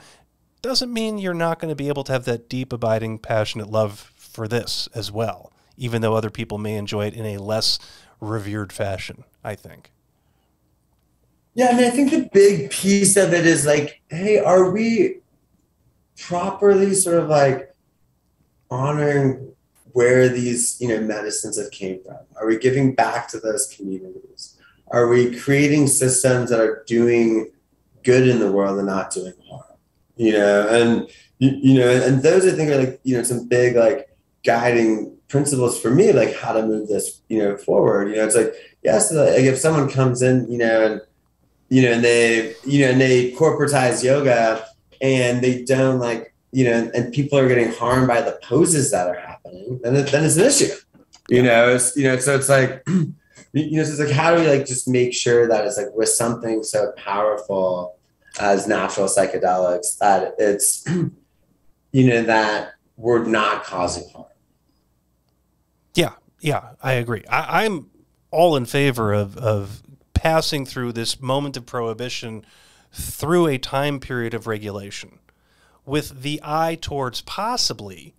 doesn't mean you're not going to be able to have that deep, abiding, passionate love for this as well, even though other people may enjoy it in a less revered fashion, I think. Yeah, I mean, I think the big piece of it is like, hey, are we properly sort of like honoring where these you know medicines have came from are we giving back to those communities are we creating systems that are doing good in the world and not doing. You know, and you, you know, and those I think are like you know some big like guiding principles for me, like how to move this you know forward. You know, it's like yes, like if someone comes in, you know, and you know, and they you know, and they corporatize yoga and they don't like you know, and people are getting harmed by the poses that are happening, then it, then it's an issue. You know, it's you know, so it's like you know, so it's like how do we like just make sure that it's like with something so powerful as natural psychedelics that it's you know that we're not causing harm. Yeah, yeah, I agree. I, I'm all in favor of of passing through this moment of prohibition through a time period of regulation with the eye towards possibly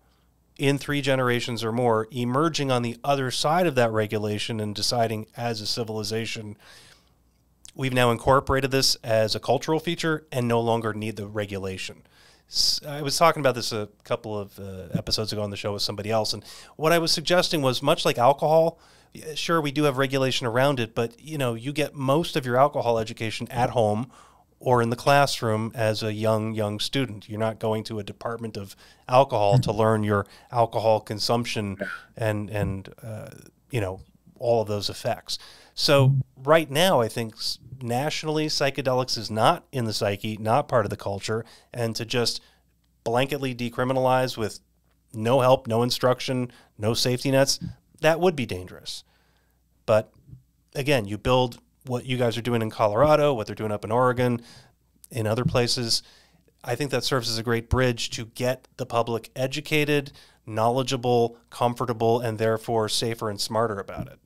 in three generations or more, emerging on the other side of that regulation and deciding as a civilization, we've now incorporated this as a cultural feature and no longer need the regulation. I was talking about this a couple of uh, episodes ago on the show with somebody else, and what I was suggesting was much like alcohol. Sure, we do have regulation around it, but you know, you get most of your alcohol education at home or in the classroom as a young young student. You're not going to a department of alcohol to learn your alcohol consumption and and uh, you know all of those effects. So right now, I think nationally, psychedelics is not in the psyche, not part of the culture, and to just blanketly decriminalize with no help, no instruction, no safety nets, that would be dangerous. But again, you build what you guys are doing in Colorado, what they're doing up in Oregon, in other places. I think that serves as a great bridge to get the public educated, knowledgeable, comfortable, and therefore safer and smarter about it.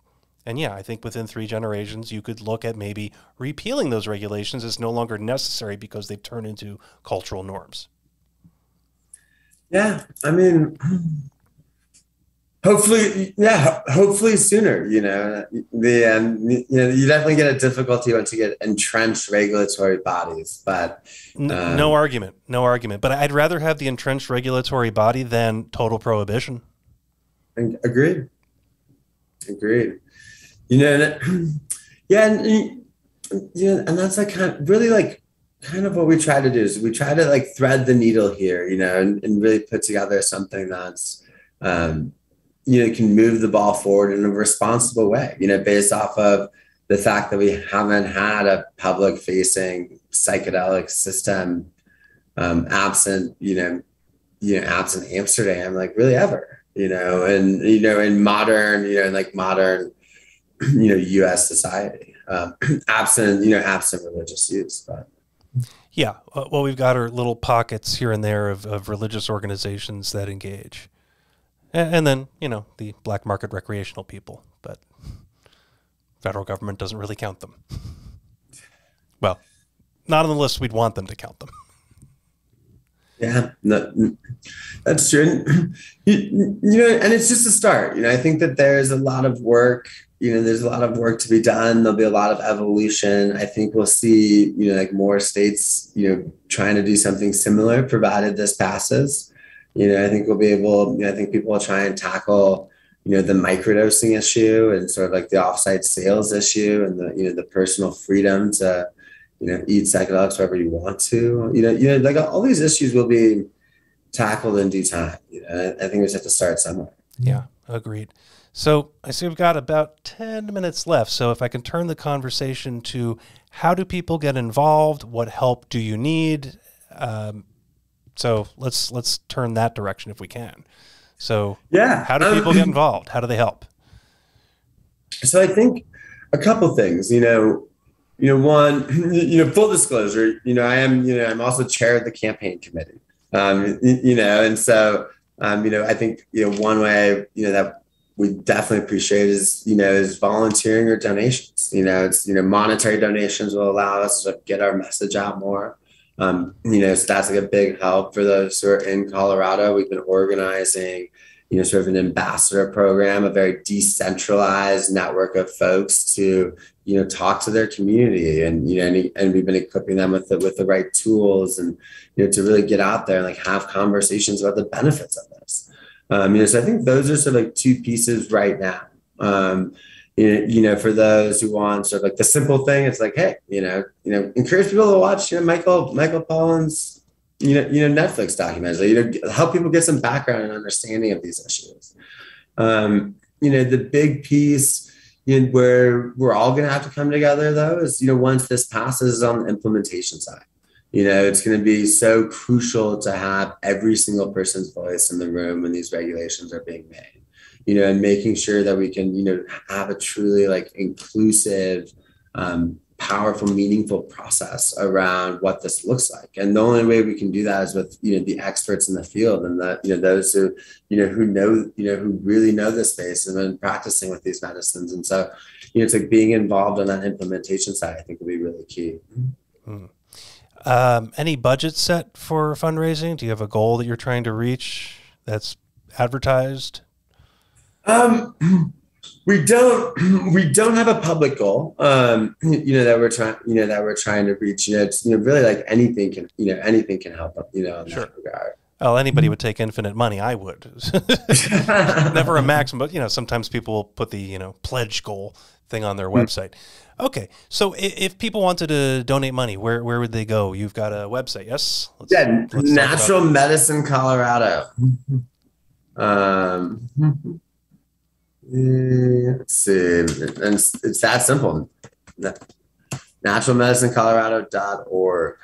And yeah, I think within three generations, you could look at maybe repealing those regulations. As no longer necessary because they've turned into cultural norms. Yeah, I mean, hopefully yeah hopefully sooner you know the um, you know you definitely get a difficulty once you get entrenched regulatory bodies but um, no argument no argument. But i'd rather have the entrenched regulatory body than total prohibition. Agreed. Agreed you know yeah and yeah and that's like kind of really like kind of what we try to do is we try to like thread the needle here you know and, and really put together something that's um, you know can move the ball forward in a responsible way you know based off of the fact that we haven't had a public facing psychedelic system um, absent you know you know absent amsterdam like really ever you know and you know in modern you know in like modern you know us society um, absent you know absent religious use but yeah uh, well we've got our little pockets here and there of, of religious organizations that engage and, and then you know the black market recreational people, but federal government doesn't really count them. well, not on the list we'd want them to count them. Yeah, no, that's true. You, you, know, and it's just a start. You know, I think that there's a lot of work. You know, there's a lot of work to be done. There'll be a lot of evolution. I think we'll see. You know, like more states. You know, trying to do something similar, provided this passes you know, I think we'll be able, you know, I think people will try and tackle, you know, the microdosing issue and sort of like the offsite sales issue and the, you know, the personal freedom to, you know, eat psychedelics wherever you want to, you know, you know, like all these issues will be tackled in due time. You know, I think we just have to start somewhere. Yeah, agreed. So I see we've got about 10 minutes left. So if I can turn the conversation to how do people get involved? What help do you need? Um, so let's let's turn that direction if we can. So yeah, how do people um, get involved? How do they help? So I think a couple things. You know, you know, one, you know, full disclosure. You know, I am. You know, I'm also chair of the campaign committee. Um, you know, and so um, you know, I think you know one way you know that we definitely appreciate is you know is volunteering or donations. You know, it's you know monetary donations will allow us to get our message out more. Um, you know, so that's like a big help for those who are in Colorado. We've been organizing, you know, sort of an ambassador program, a very decentralized network of folks to, you know, talk to their community, and you know, and, and we've been equipping them with the with the right tools, and you know, to really get out there and like have conversations about the benefits of this. Um, you know, so I think those are sort of like two pieces right now. Um, you know, for those who want sort of like the simple thing, it's like, hey, you know, you know, encourage people to watch, you know, Michael Michael Pollan's, you know, you know, Netflix documentary. You know, help people get some background and understanding of these issues. Um, you know, the big piece you know, where we're all going to have to come together, though, is you know, once this passes on the implementation side. You know, it's going to be so crucial to have every single person's voice in the room when these regulations are being made you know, and making sure that we can, you know, have a truly like inclusive, um, powerful, meaningful process around what this looks like. And the only way we can do that is with, you know, the experts in the field and that, you know, those who, you know, who know, you know, who really know the space and been practicing with these medicines. And so, you know, it's like being involved on that implementation side, I think will be really key. Hmm. Um, any budget set for fundraising? Do you have a goal that you're trying to reach that's advertised? Um, we don't we don't have a public goal. Um, you know that we're trying you know that we're trying to reach. You know, it's you know really like anything can you know anything can help. You know, in sure. that regard. Well, anybody would take infinite money. I would. Never a maximum, but you know, sometimes people will put the you know pledge goal thing on their hmm. website. Okay, so if people wanted to donate money, where where would they go? You've got a website, yes? Let's, yeah, let's Natural Medicine Colorado. Um, let's see. And it's, it's that simple. Naturalmedicinecolorado.org.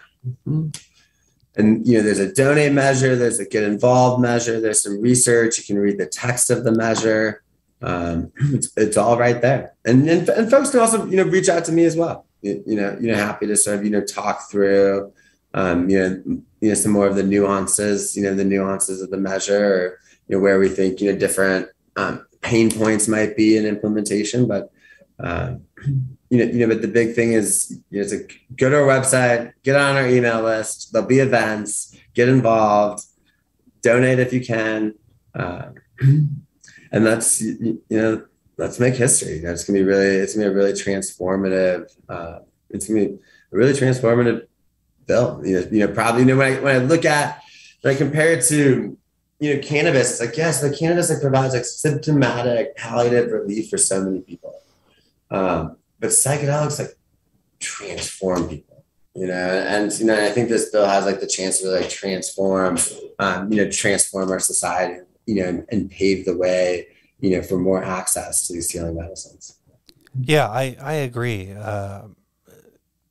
And you know, there's a donate measure, there's a get involved measure, there's some research. You can read the text of the measure. Um, it's, it's all right there. And, and and folks can also you know reach out to me as well. You, you know, you know, happy to sort of you know talk through um, you know you know some more of the nuances, you know, the nuances of the measure, or you know where we think you know different um, pain points might be in implementation, but uh, you know, you know, but the big thing is, you know, to go to our website, get on our email list. There'll be events. Get involved. Donate if you can, uh, and that's you know, let's make history. You know, it's gonna be really, it's gonna be a really transformative. Uh, it's gonna be a really transformative bill. You know, you know, probably you know when I when I look at when I compare it to you know, cannabis, like, yes, the cannabis like provides like symptomatic palliative relief for so many people. Um, but psychedelics like transform people, you know, and you know, I think this bill has like the chance to like transform, um, you know, transform our society, you know, and, and pave the way, you know, for more access to these healing medicines. Yeah, I, I agree. Uh,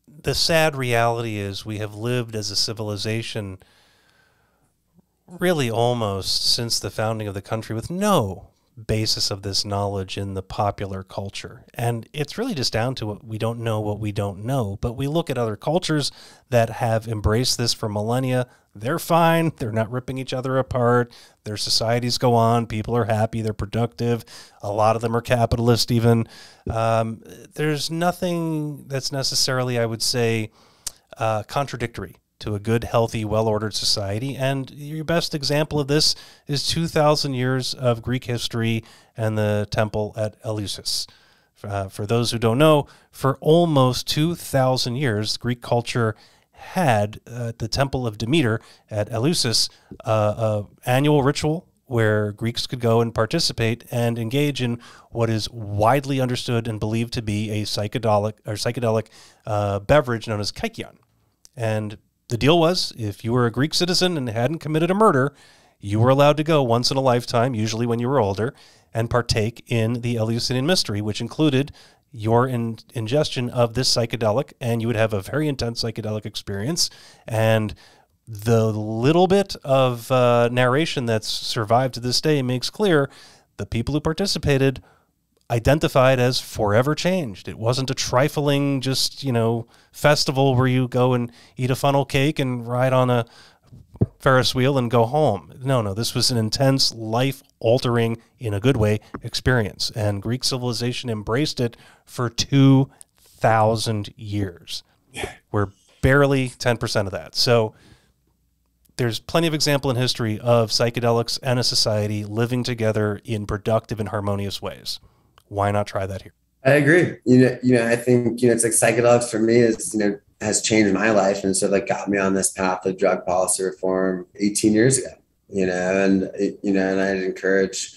the sad reality is we have lived as a civilization really almost since the founding of the country with no basis of this knowledge in the popular culture. And it's really just down to what we don't know what we don't know. But we look at other cultures that have embraced this for millennia. They're fine. They're not ripping each other apart. Their societies go on. People are happy. They're productive. A lot of them are capitalist, even. Um, there's nothing that's necessarily, I would say, uh, contradictory to a good, healthy, well ordered society. And your best example of this is 2,000 years of Greek history and the temple at Eleusis. Uh, for those who don't know, for almost 2,000 years, Greek culture had uh, the temple of Demeter at Eleusis, uh, a annual ritual where Greeks could go and participate and engage in what is widely understood and believed to be a psychedelic or psychedelic uh, beverage known as kykeon. And the deal was if you were a Greek citizen and hadn't committed a murder, you were allowed to go once in a lifetime, usually when you were older, and partake in the Eleusinian mystery, which included your in- ingestion of this psychedelic, and you would have a very intense psychedelic experience. And the little bit of uh, narration that's survived to this day makes clear the people who participated identified as forever changed. It wasn't a trifling, just, you know, festival where you go and eat a funnel cake and ride on a Ferris wheel and go home. No, no, this was an intense, life altering, in a good way, experience. And Greek civilization embraced it for 2,000 years. We're barely 10% of that. So there's plenty of example in history of psychedelics and a society living together in productive and harmonious ways why not try that here? I agree. You know, you know, I think you know it's like psychedelics for me is you know has changed my life and sort of like got me on this path of drug policy reform 18 years ago. You know, and you know, and I'd encourage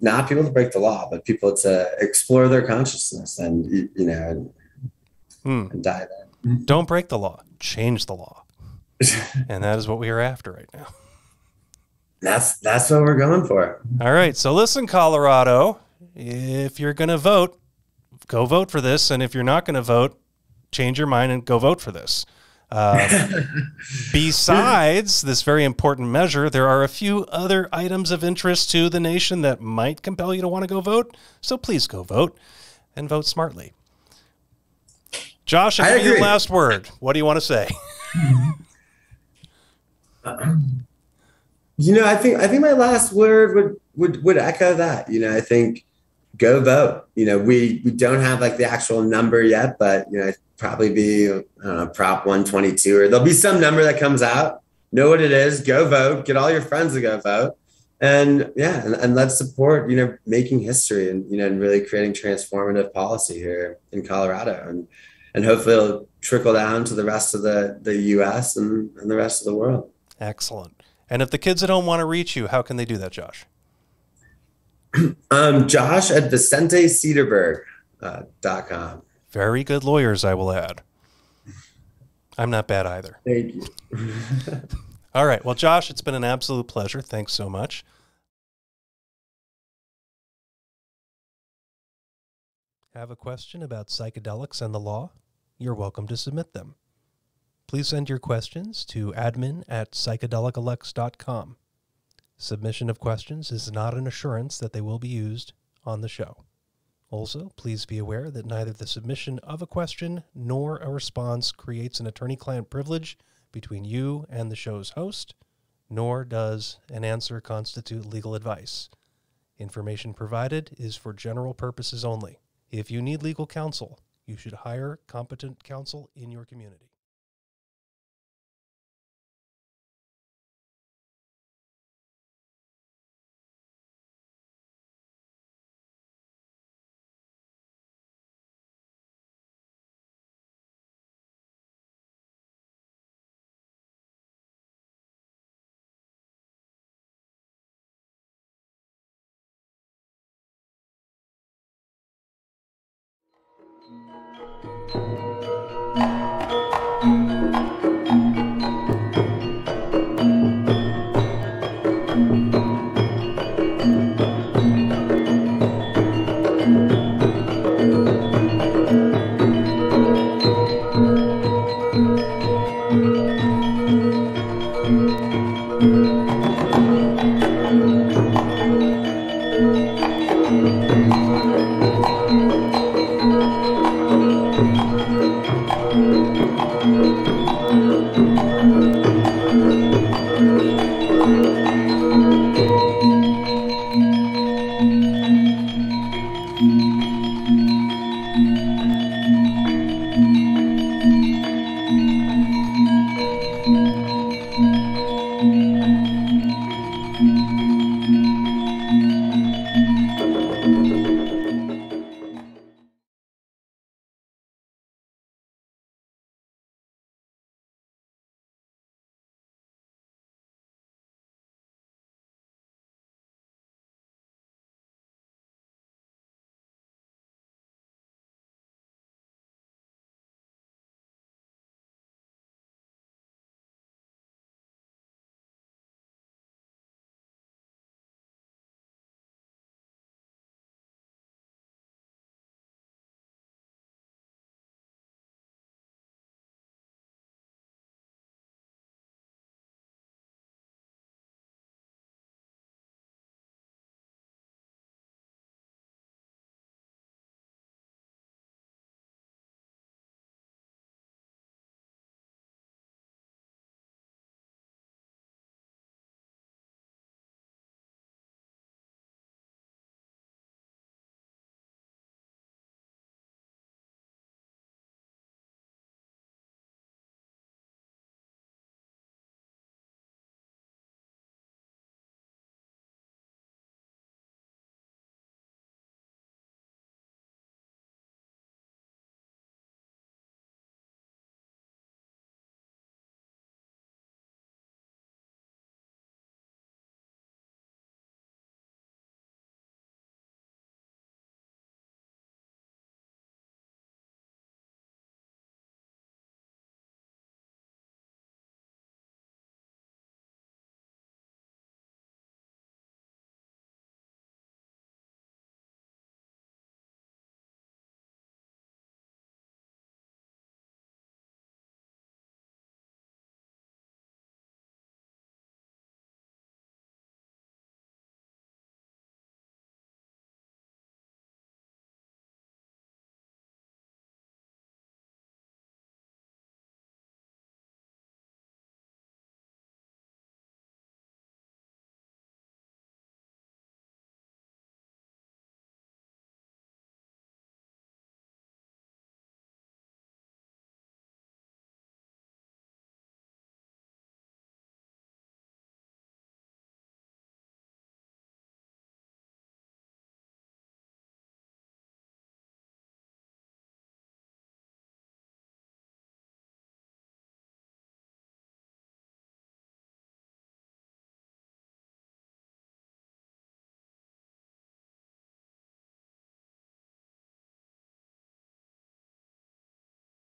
not people to break the law, but people to explore their consciousness and you know and, Hmm. and dive in. Don't break the law, change the law. and that is what we are after right now. That's that's what we're going for. All right. So listen, Colorado, if you're going to vote, go vote for this. And if you're not going to vote, change your mind and go vote for this. Uh, besides this very important measure, there are a few other items of interest to the nation that might compel you to want to go vote. So please go vote and vote smartly. Josh, I give you the agree. last word. What do you want to say? You know, I think I think my last word would would would echo that. You know, I think go vote. You know, we we don't have like the actual number yet, but you know, it'd probably be know, Prop 122 or there'll be some number that comes out. Know what it is, go vote, get all your friends to go vote. And yeah, and, and let's support, you know, making history and you know, and really creating transformative policy here in Colorado. And and hopefully it'll trickle down to the rest of the the US and, and the rest of the world. Excellent. And if the kids at home want to reach you, how can they do that, Josh? Um, Josh at VicenteSederberg uh, dot com. Very good lawyers, I will add. I'm not bad either. Thank you. All right. Well, Josh, it's been an absolute pleasure. Thanks so much. Have a question about psychedelics and the law? You're welcome to submit them. Please send your questions to admin at psychedelicalex.com. Submission of questions is not an assurance that they will be used on the show. Also, please be aware that neither the submission of a question nor a response creates an attorney client privilege between you and the show's host, nor does an answer constitute legal advice. Information provided is for general purposes only. If you need legal counsel, you should hire competent counsel in your community.